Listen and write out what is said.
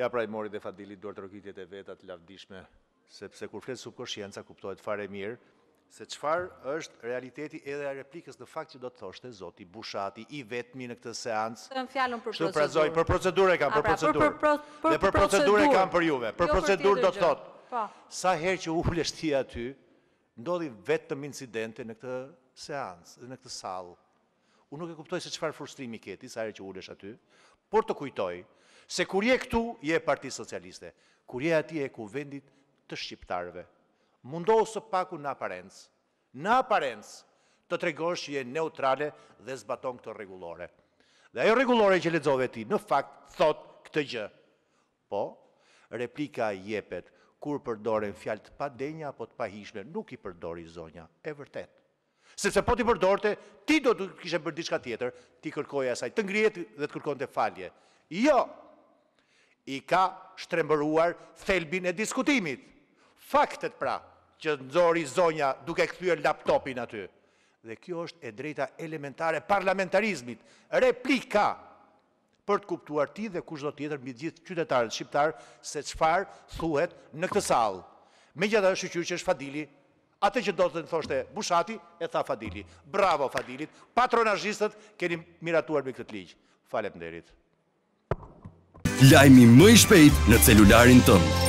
Ja pra i mori dhe Fadili duartrokitjet e veta të lavdishme, sepse kur flet subkoshienca kuptohet fare mirë, se çfarë është realiteti edhe e replikës në fakt që do të thoshte zoti Bushati, i vetmi në këtë seancë, kështu pra zonjë, për procedurë e kam, për procedurë, dhe për procedurë e kam për juve, për procedurë do të thotë, sa herë që ulesh ti aty, ndodhin vetëm incidente në këtë seancë dhe në këtë sallë. Unë nuk e kuptoj se çfarë frustrimi ke ti sa herë që ulesh aty, por të kujtoj se kur je këtu je e Partisë Socialiste, kur je atje je e Kuvendit të shqiptarëve. Mundohu së paku në aparencë, në aparencë! të tregosh që je neutrale dhe zbaton këtë rregullore. Dhe ajo rregullore që lexove ti në fakt thotë këtë gjë. Po, replika jepet kur përdoren fjalë të padenja apo të pahijshme, nuk i përdori zonja, e vërtetë. Sepse po t'i përdorte, ti do të kishe bërë diçka tjetër, t'i kërkoje asaj të ngrihet dhe të kërkonte falje. Jo! I ka shtrembëruar thelbin e diskutimit. Faktet pra, që nxori zonja duke kthyer laptopin aty. Dhe kjo është e drejta elementare e parlamentarizmit. Replika! për të kuptuar ti dhe kushdo tjetër mbi të gjithë qytetarët shqiptarë se çfarë thuhet në këtë sallë. Megjithatë është shyqyr që është Fadili. Atë që do të thoshte Bushati, e tha Fadili. Bravo Fadilit. Patronazhistët keni miratuar me këtë ligj. Faleminderit. Lajmi më i shpejtë në celularin tënd.